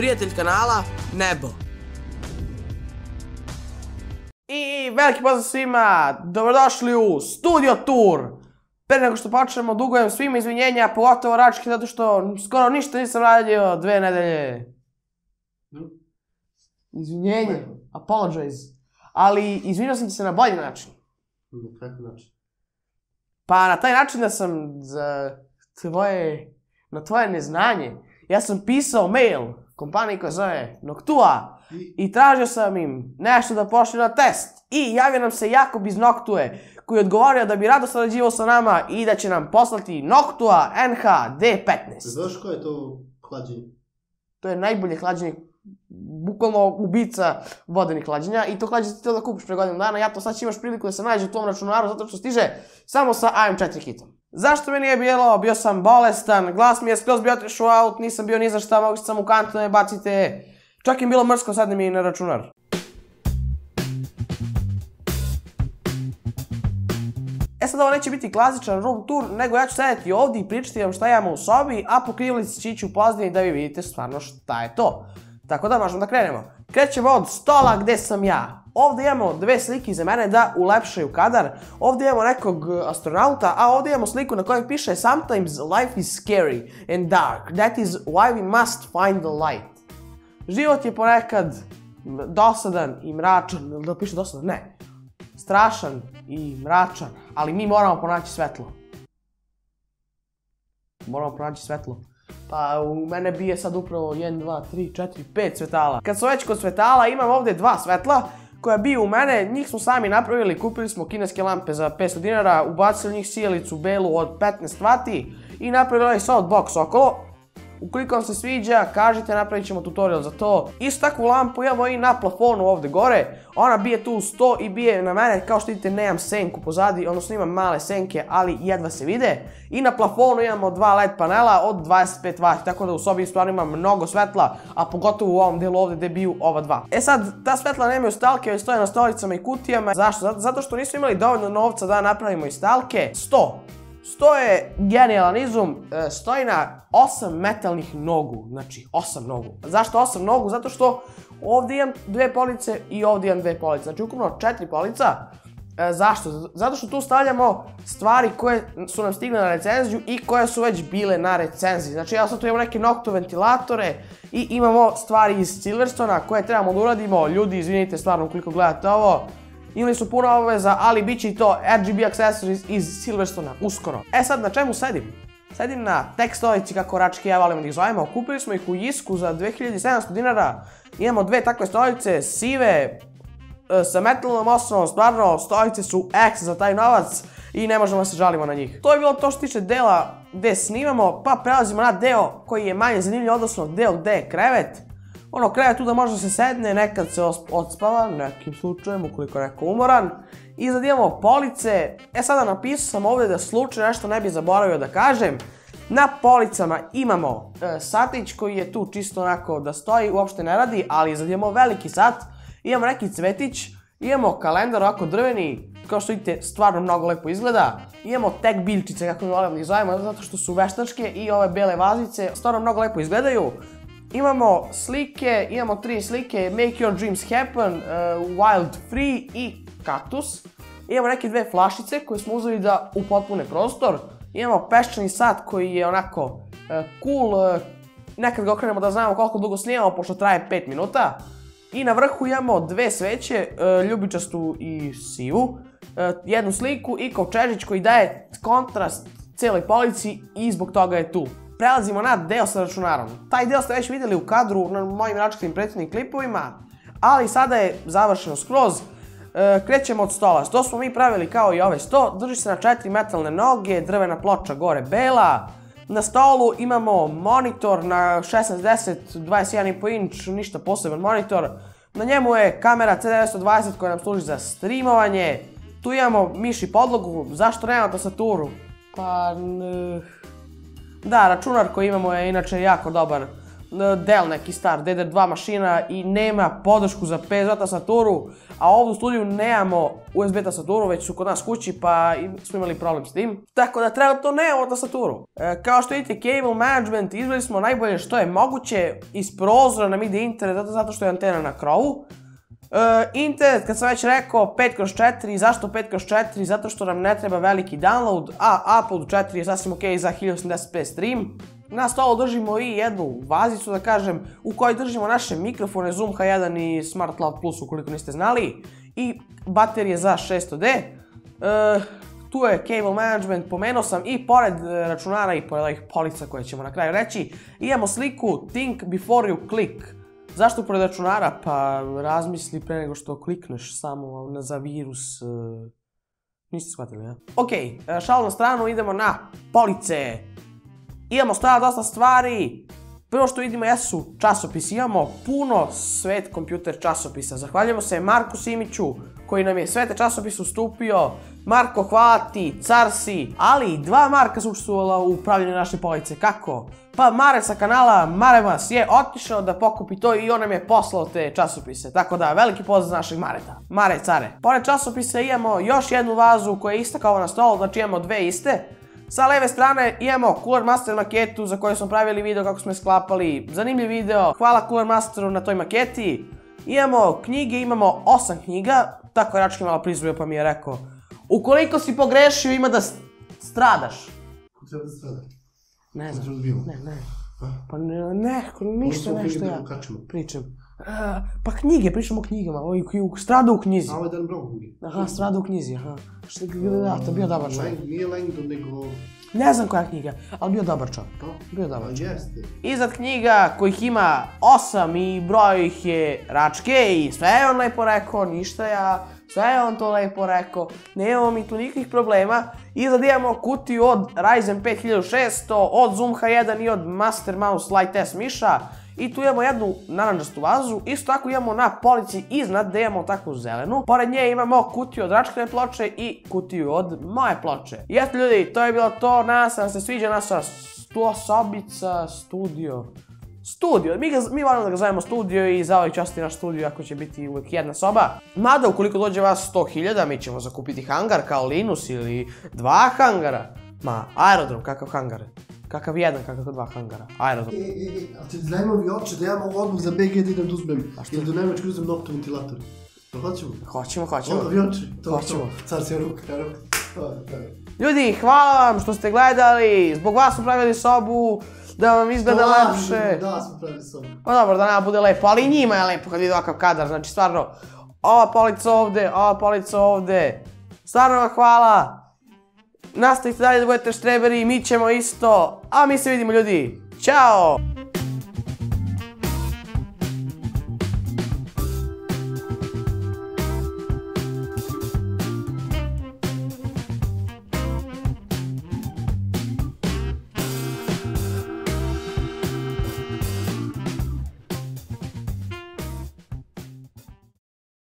prijatelj kanala Nebo. I veliki pozdrav svima, dobrodošli u Studio Tour. Pre nego što počnemo, dugujem svima izvinjenja, pogotovo Rački, zato što skoro ništa nisam radio dve nedelje. Izvinjenje, apologize. Ali izvinio sam ti se na bolji način. Na kakav način? Pa na taj način da sam za tvoje, na tvoje neznanje, ja sam pisao mail kompaniji koja zove Noctua I, tražio sam im nešto da pošli na test. I javio nam se Jakob iz Noctue koji je odgovorio da bi rado sarađivao sa nama i da će nam poslati Noctua NH D15. znaš ko je to hlađenje? To je najbolje hlađenje, bukvalno ubica vodenih hlađenja i to hlađenje ti to da kupiš pre godinu dana, ja to sad će imaš priliku da se nađe u tom računaru zato što stiže samo sa AM4 kitom. Zašto me nije bilo? Bio sam bolestan, glas mi je skroz bio otišao u aut, nisam bio ni za šta, mogu sam u kantu me bacite. Čak je bilo mrsko, sadne mi na računar. E sad ovo neće biti klasičan room tour, nego ja ću sedeti ovdje i pričati vam šta imamo u sobi, a po krivlici će ići u pozadini da vi vidite stvarno šta je to. Tako da možemo da krenemo. Krećemo od stola gde sam ja. Ovdje imamo dve slike iza mene da ulepšaju kadar. Ovdje imamo nekog astronauta, a ovdje imamo sliku na kojoj piše Sometimes life is scary and dark. That is why we must find the light. Život je ponekad dosadan i mračan. Ili da piše dosadan? Ne. Strašan i mračan, ali mi moramo pronaći svetlo. Moramo pronaći svetlo. Pa u mene bije sad upravo 1, 2, 3, 4, 5 svetala. Kad smo već kod svetala, imam ovdje dva svetla koja biju u mene. Njih smo sami napravili, kupili smo kineske lampe za 500 dinara, ubacili u njih sijalicu belu od 15 vati i napravili ovaj softbox okolo. Ukoliko vam se sviđa, kažite, napravit ćemo tutorial za to. Isto takvu lampu imamo i na plafonu ovdje gore. Ona bije tu u 100 i bije na mene. Kao što vidite, nemam senku pozadi, odnosno imam male senke, ali jedva se vide. I na plafonu imamo dva LED panela od 25 W, tako da u sobi stvarno ima mnogo svetla, a pogotovo u ovom delu ovdje gdje biju ova dva. E sad, ta svetla nemaju stalke, već stoje na stolicama i kutijama. Zašto? Zato, zato što nismo imali dovoljno novca da napravimo i stalke. 100. 100 je genijalan izum, e, stoji na 8 metalnih nogu, znači 8 nogu. Zašto 8 nogu? Zato što ovdje imam dve police i ovdje imam dve police, znači ukupno 4 polica. E, zašto? Zato što tu stavljamo stvari koje su nam stigle na recenziju i koje su već bile na recenziji. Znači ja sad tu imam neke Nocto ventilatore i imamo stvari iz Silverstona koje trebamo da uradimo. Ljudi, izvinite stvarno ukoliko gledate ovo. Imali su puno obaveza, ali bit će i to RGB accessories iz Silverstona uskoro. E sad, na čemu sedim? Sedim na tek stolici kako rački ja volim da ih zovemo. Kupili smo ih u Jisku za 2700 dinara. Imamo dve takve stolice, sive, e, sa metalnom osnovom, stvarno stolice su X za taj novac i ne možemo se žalimo na njih. To je bilo to što tiče dela gde snimamo, pa prelazimo na deo koji je manje zanimljiv, odnosno deo gde je krevet. Ono, krevet tu da može da se sedne, nekad se odspava, nekim slučajem, ukoliko je neko umoran. Iza imamo police, e sada napisao sam ovdje da slučaj nešto ne bi zaboravio da kažem. Na policama imamo e, satić koji je tu čisto onako da stoji, uopšte ne radi, ali iza imamo veliki sat. Imamo neki cvetić, imamo kalendar ovako drveni, kao što vidite stvarno mnogo lepo izgleda. Imamo tek biljčice kako mi volim da ih zovemo, zato što su veštačke i ove bele vazice stvarno mnogo lepo izgledaju. Imamo slike, imamo tri slike, Make Your Dreams Happen, uh, Wild Free i Kaktus. Imamo neke dve flašice koje smo uzeli da upotpune prostor. Imamo peščani sat koji je onako uh, cool, uh, nekad ga okrenemo da znamo koliko dugo snimamo, pošto traje 5 minuta. I na vrhu imamo dve sveće, ljubičastu i sivu, jednu sliku i kovčežić koji daje kontrast cijeloj polici i zbog toga je tu. Prelazimo na deo sa računarom. Taj deo ste već vidjeli u kadru na mojim računatim prethodnim klipovima, ali sada je završeno skroz. E, krećemo od stola. Sto smo mi pravili kao i ovaj sto, drži se na četiri metalne noge, drvena ploča gore bela. Na stolu imamo monitor na 1610, 21,5 inč, ništa poseban monitor. Na njemu je kamera C920 koja nam služi za streamovanje. Tu imamo miš i podlogu, zašto nemamo tastaturu? Pa... Da, računar koji imamo je inače jako dobar Dell neki star DDR2 mašina i nema podršku za 5 tastaturu, a ovdje u studiju nemamo USB tastaturu, već su kod nas kući pa smo imali problem s tim. Tako da trenutno nemamo tastaturu. E, kao što vidite, cable management izveli smo najbolje što je moguće. Iz prozora nam ide internet zato što je antena na krovu. E, internet, kad sam već rekao, 5 kroz 4, zašto 5 kroz 4? Zato što nam ne treba veliki download, a upload 4 je sasvim ok za 1080p stream. Na stolu držimo i jednu vazicu, da kažem, u kojoj držimo naše mikrofone Zoom H1 i Smart Lav Plus, ukoliko niste znali. I baterije za 600D. E, tu je cable management, pomenuo sam i pored e, računara i pored ovih polica koje ćemo na kraju reći. Imamo sliku Think Before You Click. Zašto pored računara? Pa razmisli pre nego što klikneš samo za virus. E, niste shvatili, ja? Ok, šal na stranu, idemo na police. Imamo stada dosta stvari. Prvo što vidimo jesu časopisi. Imamo puno svet kompjuter časopisa. Zahvaljujemo se Marku Simiću koji nam je sve te časopise ustupio. Marko, hvala ti, car si. Ali dva Marka su učestvovala u upravljanju naše police. Kako? Pa Mare sa kanala Maremas je otišao da pokupi to i on nam je poslao te časopise. Tako da, veliki pozdrav našeg Mareta. Mare, care. Pored časopisa imamo još jednu vazu koja je ista kao na stolu, znači imamo dve iste. Sa leve strane imamo Cooler Master maketu za koju smo pravili video kako smo je sklapali. Zanimljiv video. Hvala Cooler Masteru na toj maketi. Imamo knjige, imamo osam knjiga. Tako je Rački malo prizvojio pa mi je rekao Ukoliko si pogrešio ima da stradaš. Kako treba da strada? Ne znam. Ne, ne. Pa ne, ne, ništa, nešto ja pričam. Pa knjige, pričamo o knjigama. Strada u knjizi. A ovo je Dan Brown knjige. Aha, strada u knjizi, aha. Što da, to bio dobar čovjek. Nije Langdon, nego... Ne znam koja knjiga, ali bio dobar čovjek. Pa? Bio dobar Pa čovjek. jeste. Iznad knjiga kojih ima osam i broj ih je Račke i sve je on lepo rekao, ništa ja, sve je on to lepo rekao, nemamo mi tu nikakvih problema. Iznad imamo kutiju od Ryzen 5600, od Zoom H1 i od Master Mouse Light S miša. I tu imamo jednu naranđastu vazu, isto tako imamo na polici iznad gdje imamo takvu zelenu. Pored nje imamo kutiju od Račkine ploče i kutiju od moje ploče. Eto ljudi, to je bilo to, se da se sviđa naša sto sobica, studio. Studio, mi, ga, mi volimo da ga zovemo studio i za ovaj časti naš studio ako će biti uvijek jedna soba. Mada ukoliko dođe vas 100.000 mi ćemo zakupiti hangar kao Linus ili dva hangara. Ma, aerodrom, kakav hangar? Kakav jedan, kakav dva hangara? Aerodrom. E, e, e, a ti znajmo vi oče da ja mogu odmah za BG da idem da uzmem. A što? Ili do Nemačke uzmem nokto ventilator. Pa hoćemo? Hoćemo, hoćemo. Ovo avionče, to, Hoćemo. to. Car se ruka, evo. To, to. Ljudi, hvala vam što ste gledali. Zbog vas smo pravili sobu da vam izgleda Da, lepše. Da, smo sobu. Pa dobro, da nama bude lepo, ali i njima je lepo kad vidi ovakav kadar, znači stvarno, ova polica ovde, ova polica ovde, stvarno vam hvala, nastavite dalje da budete štreberi, mi ćemo isto, a mi se vidimo ljudi, ćao!